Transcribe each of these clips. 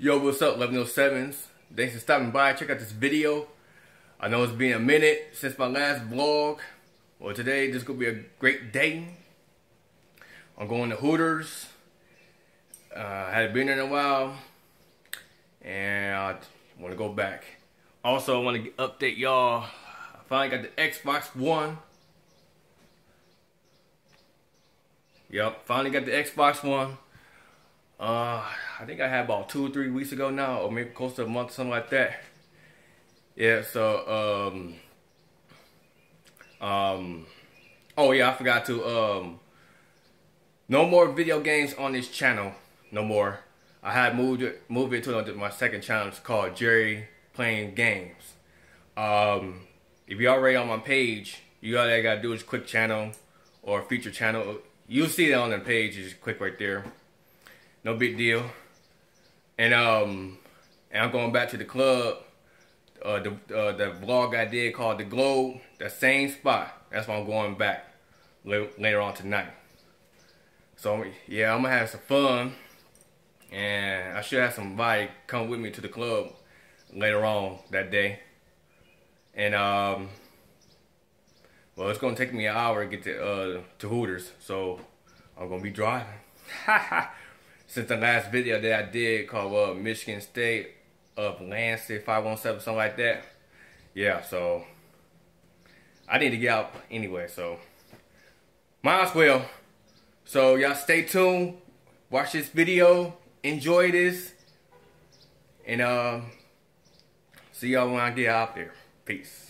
Yo, what's up, 1107s? Thanks for stopping by. Check out this video. I know it's been a minute since my last vlog. Well, today this is gonna be a great day. I'm going to Hooters. Uh, I hadn't been there in a while, and I want to go back. Also, I want to update y'all. I finally got the Xbox One. Yep, finally got the Xbox One. Uh, I think I had about two or three weeks ago now, or maybe close to a month, something like that. Yeah, so, um, um, oh yeah, I forgot to, um, no more video games on this channel, no more. I had moved it, moved it to my second channel, it's called Jerry Playing Games. Um, if you're already on my page, you all I gotta do is click channel or feature channel. You'll see that on the page, just click right there. No big deal. And um, and I'm going back to the club. Uh, the uh, the vlog I did called the Globe. The same spot. That's why I'm going back later on tonight. So yeah, I'm gonna have some fun, and I should have somebody come with me to the club later on that day. And um, well, it's gonna take me an hour to get to uh to Hooters, so I'm gonna be driving. since the last video that I did called uh, Michigan State of Lansing 517, something like that. Yeah, so I need to get out anyway, so might as well. So y'all stay tuned, watch this video, enjoy this, and uh, see y'all when I get out there. Peace.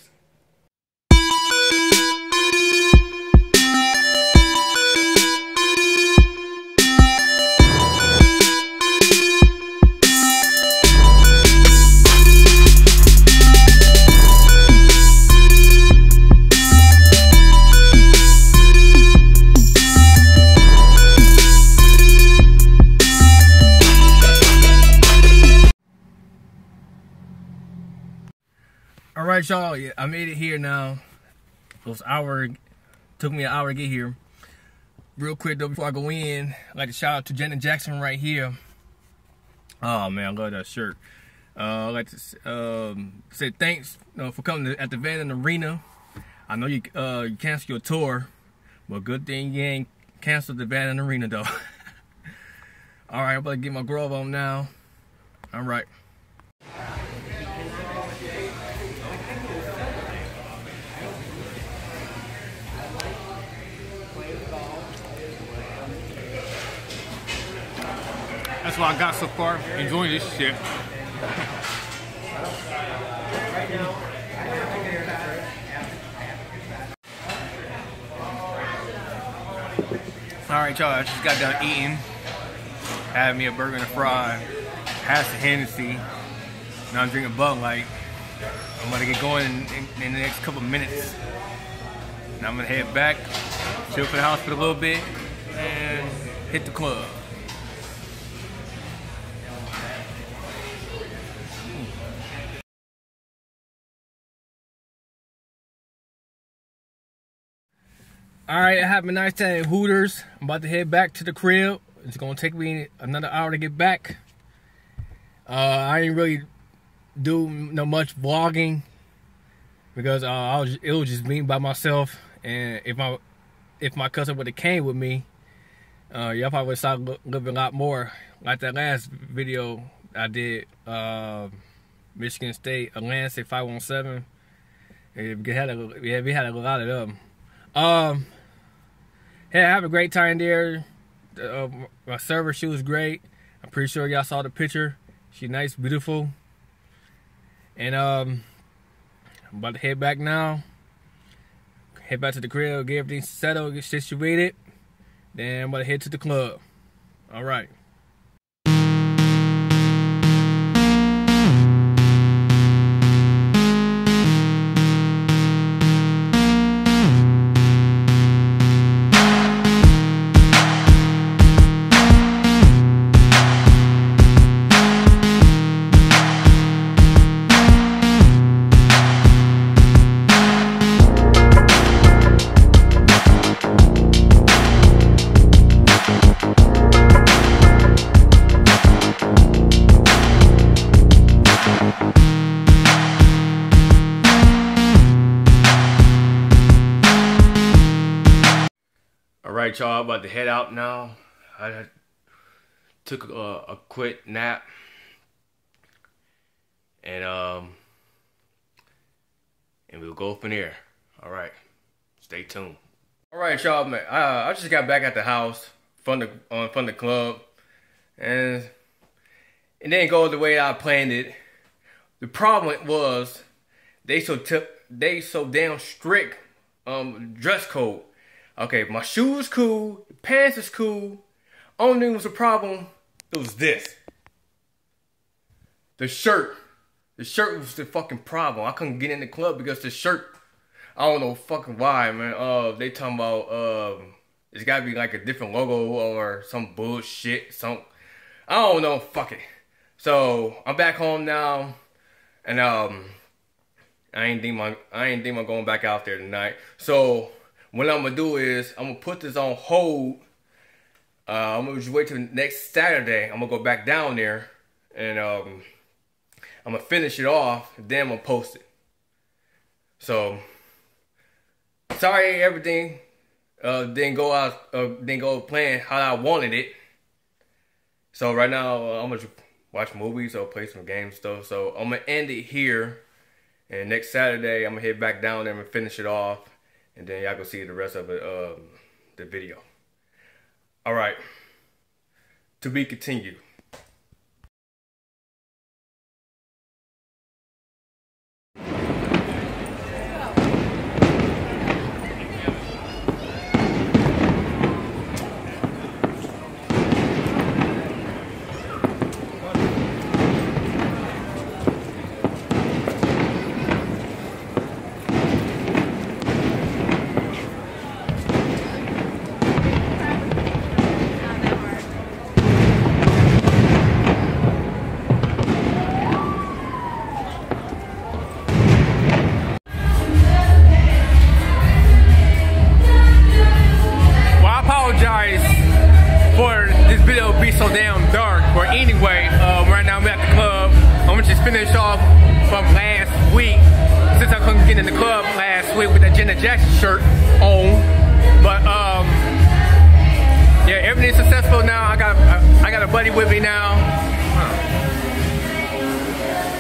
Y'all. Yeah, I made it here now. It was hour. Took me an hour to get here. Real quick though, before I go in, I'd like to shout out to Janet Jackson right here. Oh man, I love that shirt. Uh, I'd like to um, say thanks uh, for coming to, at the Van Andel Arena. I know you uh, you canceled your tour, but good thing you ain't canceled the Van Andel Arena though. All right, I'm about to get my glove on now. All right. That's what I got so far. Enjoying this shit. Alright y'all, I just got done eating. Had me a burger and a fry. Had some Hennessy. Now I'm drinking Bud Light. I'm gonna get going in, in, in the next couple minutes. Now I'm gonna head back, chill for the house for a little bit, and hit the club. All right, have a nice day at Hooters. I'm about to head back to the crib. It's gonna take me another hour to get back. Uh, I didn't really do no much vlogging because uh, I was it was just me by myself. And if my if my cousin would have came with me, uh, y'all probably would have saw a lot more. Like that last video I did, uh, Michigan State, Atlantic 517. We had a, yeah, we had a lot of them. Um, hey, I have a great time there. Uh, my server, she was great. I'm pretty sure y'all saw the picture. She's nice, beautiful. And um, I'm about to head back now. Head back to the crib, get everything settled, get situated. Then I'm about to head to the club. All right. Right, y'all. About to head out now. I took a, a quick nap, and um, and we'll go from there. All right, stay tuned. All right, y'all. Man, I, I just got back at the house from the uh, from the club, and it didn't go the way I planned it. The problem was they so t- they so damn strict um dress code. Okay, my shoes cool, pants is cool. Only thing was a problem, it was this. The shirt. The shirt was the fucking problem. I couldn't get in the club because the shirt. I don't know fucking why, man. Uh, they talking about um, it's gotta be like a different logo or some bullshit. Some I don't know. Fuck it. So I'm back home now, and um, I ain't think my I ain't think I'm going back out there tonight. So what I'm gonna do is I'm gonna put this on hold. Uh, I'm gonna just wait till next Saturday. I'm gonna go back down there and um, I'm gonna finish it off. Then I'm gonna post it. So sorry, everything uh, didn't go out. Uh, didn't go plan how I wanted it. So right now uh, I'm gonna watch movies or play some games stuff. So I'm gonna end it here. And next Saturday I'm gonna head back down there and finish it off and then y'all go see the rest of it, um, the video. All right, to be continued.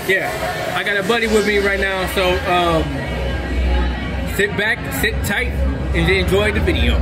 Yeah, I got a buddy with me right now. So um, sit back, sit tight, and enjoy the video.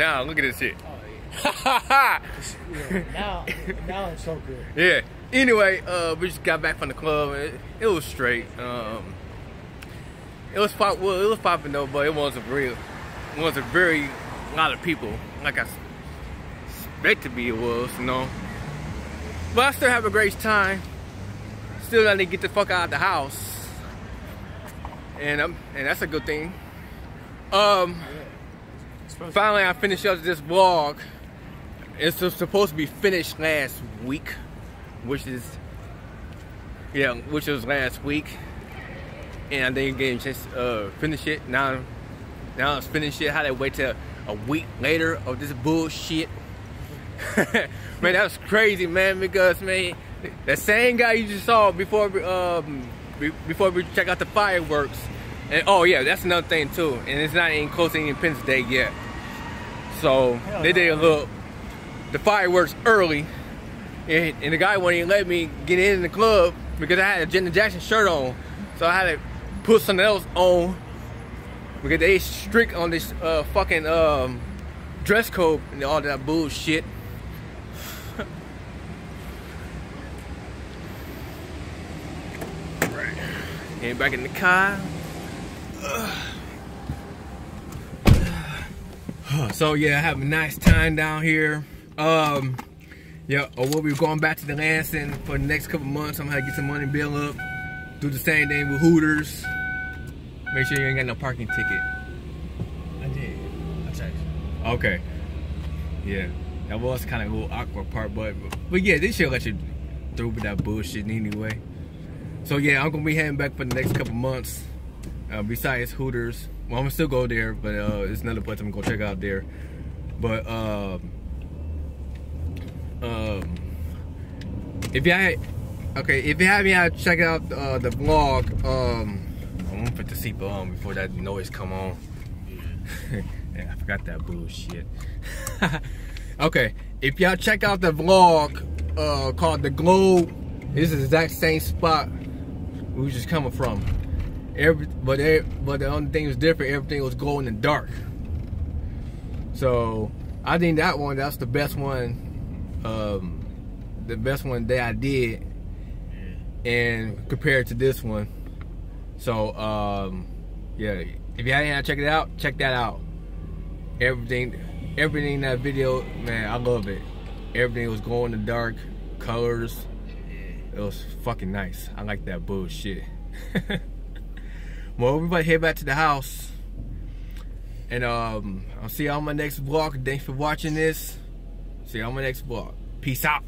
Now. Look at this shit. Oh, yeah. now, now it's so good. Yeah. Anyway, uh, we just got back from the club. It, it was straight. Um, it was pop. Well, it was popping though, but it wasn't real. It wasn't very lot of people. Like I expected me it was, you know. But I still have a great time. Still let me get the fuck out of the house. And um, and that's a good thing. Um finally I finished up this vlog. It's supposed to be finished last week, which is yeah, which was last week. And I didn't get a chance to uh, finish it. Now now it's finished it. How they wait till a week later of this bullshit. man, that was crazy, man, because man, the same guy you just saw before um before we check out the fireworks. And oh yeah, that's another thing too. And it's not even close to Independence Day yet. So Hell they did a little the fireworks early. And, and the guy wouldn't even let me get in the club because I had a Janet Jackson shirt on. So I had to put something else on because they strict on this uh, fucking um, dress code and all that bullshit. right. Back in the car. so yeah, I have a nice time down here. Um, yeah, we'll be going back to the Lansing for the next couple months. I'm gonna get some money build up. Do the same thing with Hooters. Make sure you ain't got no parking ticket. I did. I checked. Okay. Yeah. That was kind of a little awkward part, but but yeah, they should let you through with that bullshit anyway. So yeah, I'm gonna be heading back for the next couple months. Uh, besides Hooters, well, I'm gonna still go there, but uh, it's another place I'm gonna go check out there. But um, um, if you had, okay, if you haven't yet, check out uh, the vlog. Um, I'm gonna put the seatbelt on before that noise come on. yeah, I forgot that bullshit. okay, if y'all check out the vlog uh, called The Globe, this is the exact same spot we was just coming from. Every, but but the only thing was different. Everything was glowing in the dark. So I think that one that's the best one, um, the best one that I did, and compared to this one. So um, yeah, if you haven't check it out, check that out. Everything, everything in that video, man, I love it. Everything was glowing in the dark, colors. It was fucking nice. I like that bullshit. well, everybody head back to the house. And um, I'll see you on my next vlog. Thanks for watching this. See you on my next vlog. Peace out.